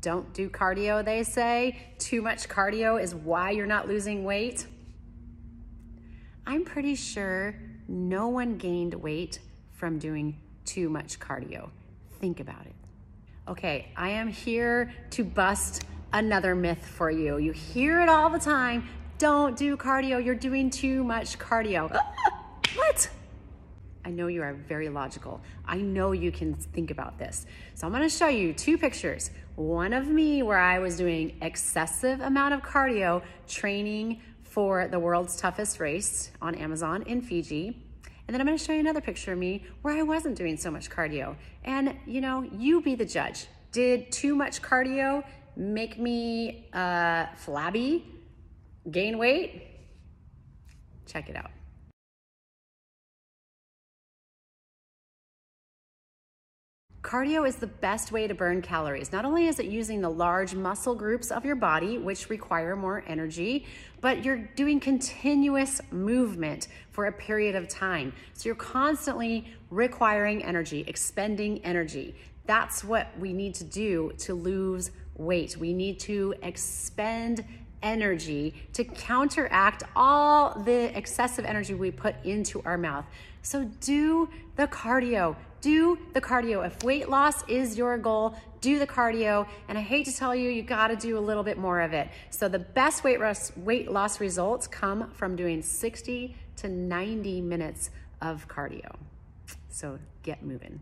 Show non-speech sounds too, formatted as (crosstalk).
Don't do cardio, they say. Too much cardio is why you're not losing weight. I'm pretty sure no one gained weight from doing too much cardio. Think about it. Okay, I am here to bust another myth for you. You hear it all the time. Don't do cardio. You're doing too much cardio. (laughs) what? I know you are very logical. I know you can think about this. So I'm gonna show you two pictures. One of me where I was doing excessive amount of cardio training for the world's toughest race on Amazon in Fiji. And then I'm gonna show you another picture of me where I wasn't doing so much cardio. And you know, you be the judge. Did too much cardio make me uh, flabby, gain weight? Check it out. Cardio is the best way to burn calories. Not only is it using the large muscle groups of your body, which require more energy, but you're doing continuous movement for a period of time. So you're constantly requiring energy, expending energy. That's what we need to do to lose weight. We need to expend energy to counteract all the excessive energy we put into our mouth. So do the cardio. Do the cardio. If weight loss is your goal, do the cardio. And I hate to tell you, you gotta do a little bit more of it. So the best weight loss, weight loss results come from doing 60 to 90 minutes of cardio. So get moving.